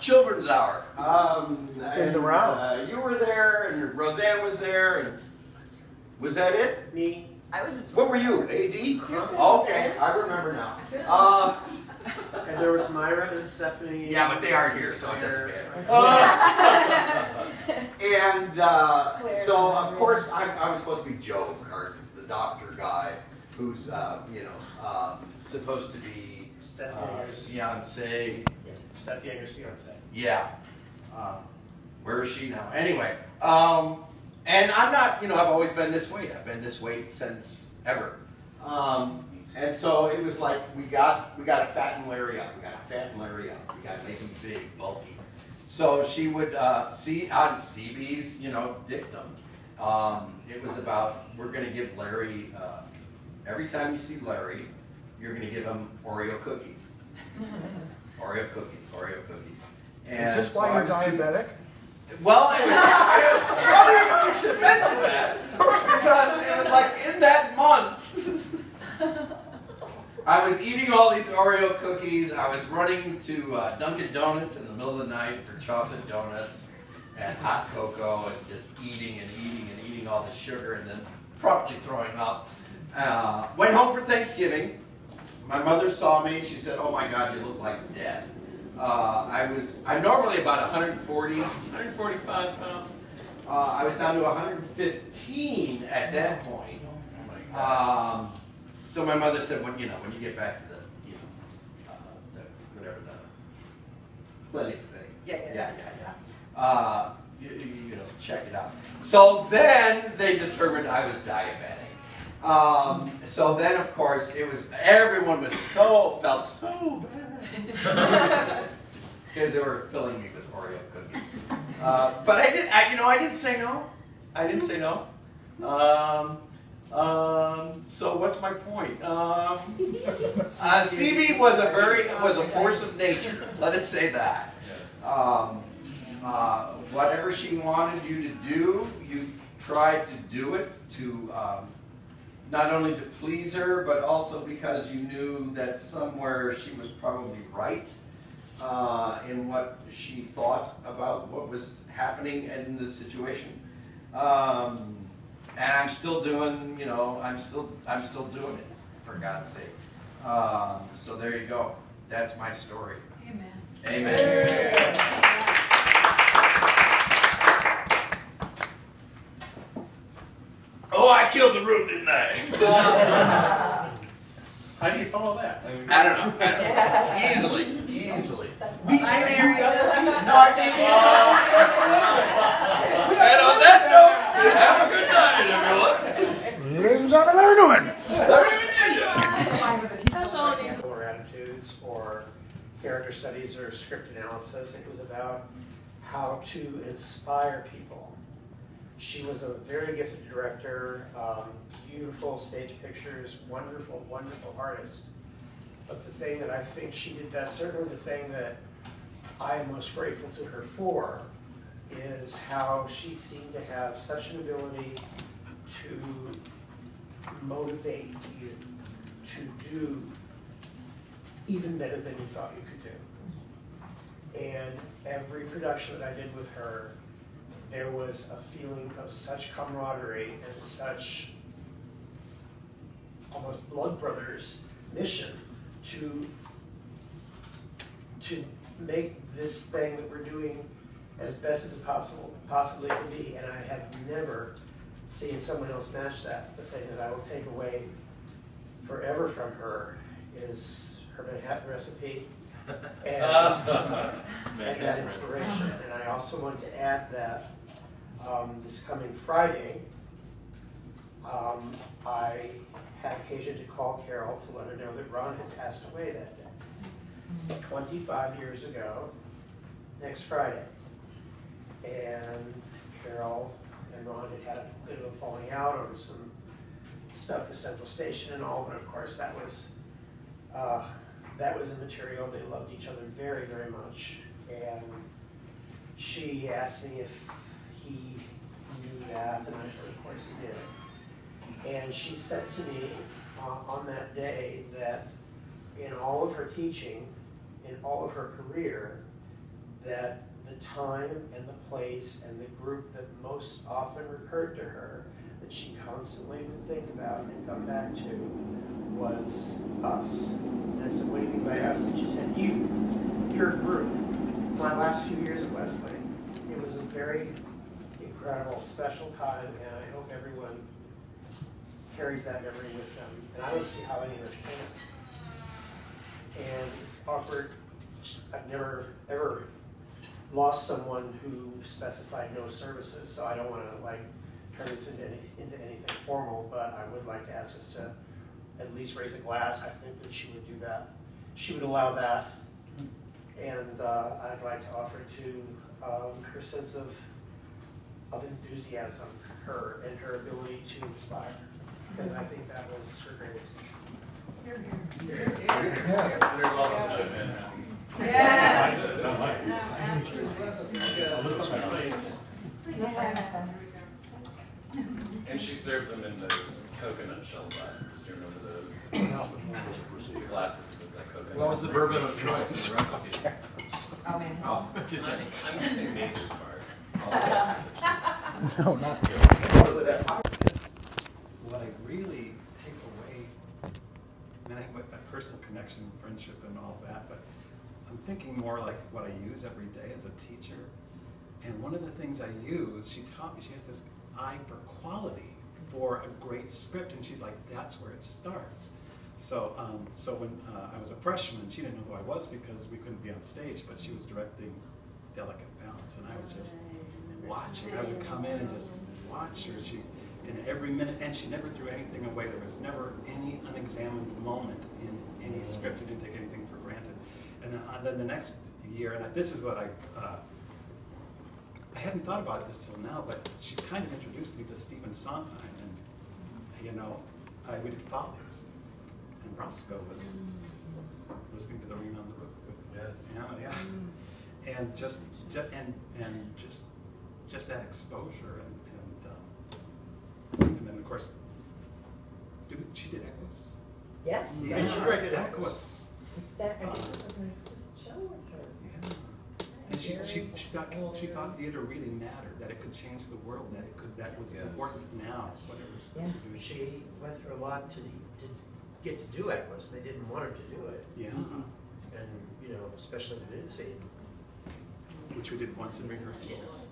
children's hour. Um, and, around. Uh, you were there, and Roseanne was there, and was that it? Me. I was a What were you, AD? Okay, I remember now. Uh, And there was Myra and Stephanie. yeah, but they aren't here, so it doesn't matter. And uh, so, of course, I, I was supposed to be Joe Cart, the doctor guy, who's, uh, you know, um, supposed to be Steph uh, fiance. Yeah, Steph Yanger's fiance. Yeah. Um, where is she now? Anyway, um, and I'm not, you know, I've always been this weight. I've been this weight since ever. Um, and so it was like we got we got to fatten Larry up. We got to fatten Larry up. We got to make him big, bulky. So she would uh, see on CB's, you know, dictum. Um, it was about we're going to give Larry uh, every time you see Larry, you're going to give him Oreo cookies. Oreo cookies, Oreo cookies. And Is this so why you're was doing- diabetic? well, it was, it was funny you should mention that because it was like in that month. I was eating all these Oreo cookies. I was running to uh, Dunkin' Donuts in the middle of the night for chocolate donuts and hot cocoa, and just eating and eating and eating all the sugar, and then promptly throwing up. Uh, went home for Thanksgiving. My mother saw me. She said, "Oh my God, you look like death." Uh, I was I'm normally about 140, 145 pounds. Uh, I was down to 115 at that point. Um, so my mother said, when you know, when you get back to the, you know, uh, the, whatever the clinic thing. Yeah, yeah. yeah, yeah. yeah. Uh, you, you, you know, check it out. So then they determined I was diabetic. Um, so then, of course, it was everyone was so felt so bad because they were filling me with Oreo cookies. Uh, but I did, I, you know, I didn't say no. I didn't say no. Um, um, so what's my point? Um, uh, CB was a very was a force of nature. Let us say that. Um, uh, whatever she wanted you to do, you tried to do it to um, not only to please her, but also because you knew that somewhere she was probably right uh, in what she thought about what was happening in the situation. Um, and I'm still doing, you know, I'm still, I'm still doing it, for God's sake. Um, so there you go. That's my story. Amen. Amen. Oh, I killed the root, didn't I? How do you follow that? I mean, I don't know. I don't know. Easily, easily. Bye, Larry. No, I think And on that note, have a good night, everyone. Ladies and gentlemen, how are you doing? or attitudes or character studies or script analysis. It was about how to inspire people. She was a very gifted director, um, beautiful stage pictures, wonderful, wonderful artist. But the thing that I think she did best, certainly the thing that I am most grateful to her for, is how she seemed to have such an ability to motivate you to do even better than you thought you could do. And every production that I did with her, there was a feeling of such camaraderie and such almost blood brothers mission to to make this thing that we're doing as best as possible possibly can be. And I have never seen someone else match that. The thing that I will take away forever from her is her Manhattan recipe and, and that inspiration. And I also want to add that um, this coming Friday, um, I had occasion to call Carol to let her know that Ron had passed away that day. 25 years ago, next Friday. And Carol and Ron had had a bit of a falling out over some stuff with Central Station and all, but of course that was, uh, that was immaterial. They loved each other very, very much. And she asked me if he knew that, and I said, of course he did. And she said to me uh, on that day that in all of her teaching, in all of her career, that the time and the place and the group that most often recurred to her, that she constantly would think about and come back to, was us. And so what do you mean by us? And she said, you, your group. My last few years at Wesley, it was a very incredible, special time, and I hope everyone carries that memory with them. And I don't see how any of us can't. And it's awkward. I've never, ever lost someone who specified no services, so I don't wanna like turn this into any, into anything formal, but I would like to ask us to at least raise a glass. I think that she would do that. She would allow that. And, uh, I'd like to offer to, um, her sense of, of enthusiasm, her, and her ability to inspire. Because I think that was her greatest. Yes. Don't like. No, absolutely. And she served them in those coconut shell glasses. Do you remember those glasses with like coconut? What was the bourbon of choice in the recipe? Oh, man. Oh, just I'm, saying. I'm guessing Maker's Mark. No, not What I really take away, I mean, I have my personal connection, friendship and all that, but I'm thinking more like what I use every day as a teacher. And one of the things I use, she taught me, she has this eye for quality for a great script, and she's like, that's where it starts. So, um, so when uh, I was a freshman, she didn't know who I was because we couldn't be on stage, but she was directing Delicate Balance, and I was just watching. I would come in and just watch her. She, in every minute, and she never threw anything away. There was never any unexamined moment in any script. You didn't take anything for granted. And then, uh, then the next year, and this is what I, uh, I hadn't thought about this till now, but she kind of introduced me to Stephen Sondheim, and you know, I we did Follies, and Roscoe was listening to the Rain on the Roof with Yes. yeah, yeah. And just, ju- and, and just, just that exposure and, and, um, and then of course, did, she did Equus. Yes. Yeah, she directed Equus. That, I guess that was my first show with her. Yeah. And she, she, she thought, she thought theater really mattered, that it could change the world, that it could, that was Yes. important now, whatever's Yeah. going to do. She went through a lot to, to get to do Equus. They didn't want her to do it. Yeah, And, you know, especially the mid scene. which we did once in rehearsals.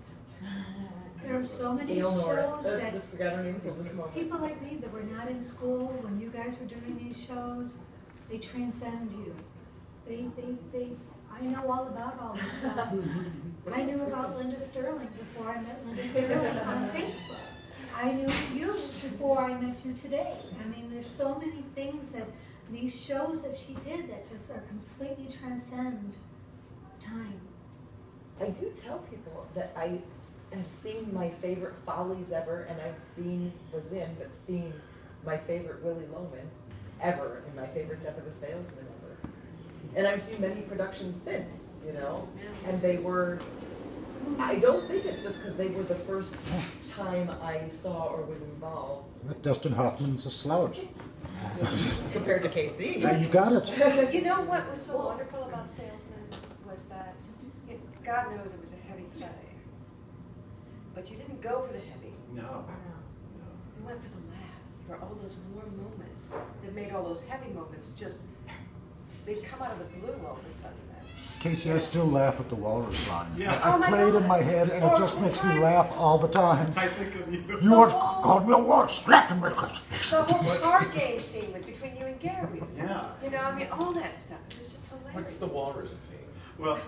There are so many shows that just forgot her name until this moment. people like me that were not in school, when you guys were doing these shows, they transcend you. They, they, they, I know all about all this stuff. I knew about Linda Sterling before I met Linda Sterling on Facebook. I knew you before I met you today. I mean, there's so many things that, these shows that she did that just are completely transcend time. I do tell people that I have seen my favorite follies ever, and I've seen, was in, but seen my favorite Willy Loman ever, and my favorite Death of a Salesman ever. And I've seen many productions since, you know, and they were, I don't think it's just because they were the first time I saw or was involved But Dustin Hoffman's a slouch. compared to KC. Yeah, you got it. You know what was so wonderful about Salesman was that, it- God knows it was a heavy play. But you didn't go for the heavy, No, you went for the laugh, for all those warm moments that made all those heavy moments just, they'd come out of the blue all of a sudden. Casey, I still laugh at the walrus line. Yeah. I Oh my play it in my head and it just makes me laugh all the time. I think of you. You want called me a walrus, slapped him because The whole card game scene with, between you and Gary, Yeah. you know, I mean, all that stuff, it was just hilarious. What's the walrus scene? Well,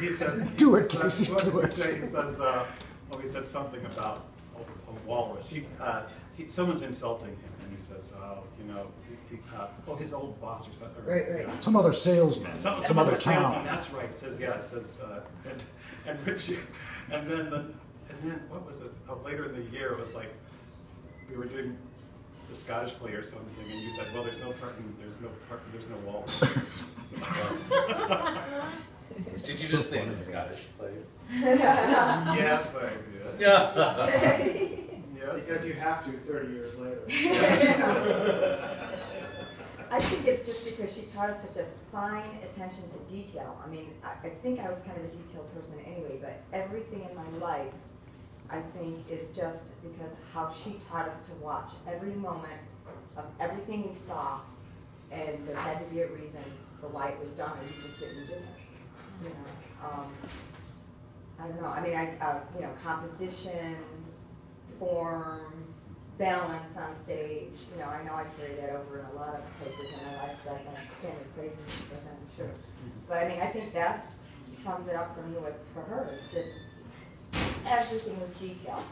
he says. Do it, he says- Casey, What do he it. say? He says, uh, oh, he said something about a, a walrus. He, uh, he, someone's insulting him, and he says, oh, you know, he, he, uh, oh, his old boss or something. or, Right, right. some other salesman, Some, some other salesman, that's right, it says, yeah, it says, uh, and, and Richie, and then the, and then, what was it, oh, later in the year, it was like, we were doing the Scottish play or something, and you said, well, there's no part, in- there's no part, there's no walrus. So, uh, Did you just say the Scottish play? Yes, I did. Yeah. Yes. Because you have to thirty years later. I think it's just because she taught us such a fine attention to detail. I mean, I, I think I was kind of a detailed person anyway, but everything in my life, I think, is just because how she taught us to watch every moment of everything we saw, and there had to be a reason for why it was done, or you just didn't do it. You know, um, I don't know. I mean, I, uh, you know, composition, form, balance on stage, you know, I know I carry that over in a lot of places in my life, that I'm family crazy, but I'm sure. But I mean, I think that sums it up for me with, for her, is just everything with detail.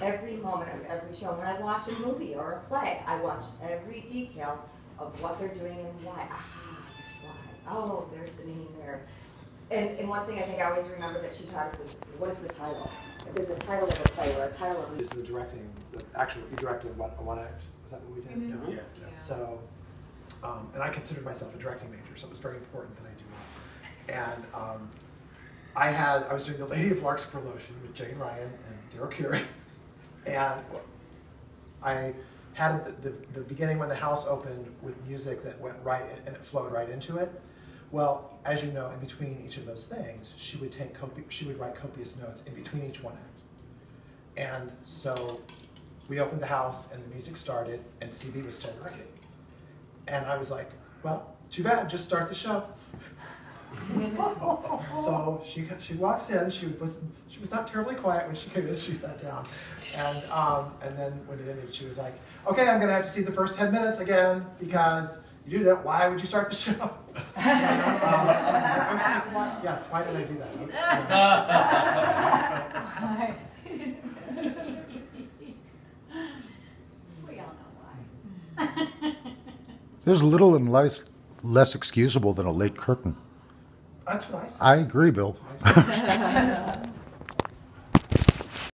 Every moment of every show, when I watch a movie or a play, I watch every detail of what they're doing and why, aha, that's why, oh, there's the meaning there. And, and one thing I think I always remember that she taught us is, what is the title? If there's a title of a play or a title of a Is the directing, the actual, you directed one, a one act, is that what we did? Yeah. Yeah. So, um, and I considered myself a directing major, so it was very important that I do that. And, um, I had, I was doing The Lady of Larkspur Lotion with Jane Ryan and Daryl Curie. And I had the, the, the beginning when the house opened with music that went right, and it flowed right into it. Well, as you know, in between each of those things, she would take copi- she would write copious notes in between each one act. And so we opened the house and the music started and CB was still writing. And I was like, well, too bad, just start the show. so she she walks in. She was she was not terribly quiet when she came in. She sat down, and um, and then when it ended, she was like, "Okay, I'm gonna have to see the first ten minutes again because you do that. Why would you start the show?" Um, I "Why- yes, why did I do that? We all know why. There's little and less, less excusable than a late curtain. That's what I said. I agree, Bill.